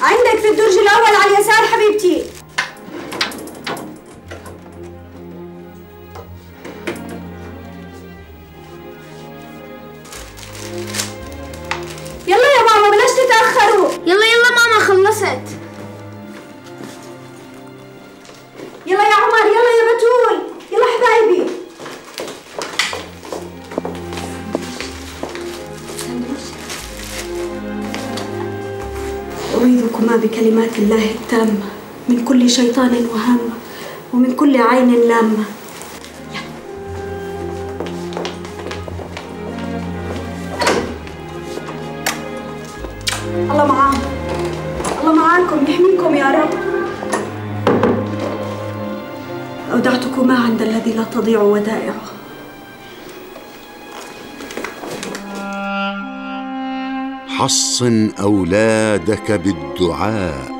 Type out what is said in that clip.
عندك في الدرج الأول على اليسار حبيبتي. يلا يا ماما بلاش تتأخروا. يلا يلا ماما خلصت. يلا يا عمر يلا يا بتول. يلا حبايبي. أعيذكما بكلمات الله التامة. من كل شيطان وهامة ومن كل عين لامة. الله معاكم. الله معاكم. يحميكم يا رب. أودعتكما عند الذي لا تضيع ودائعه. حصن أولادك بالدعاء.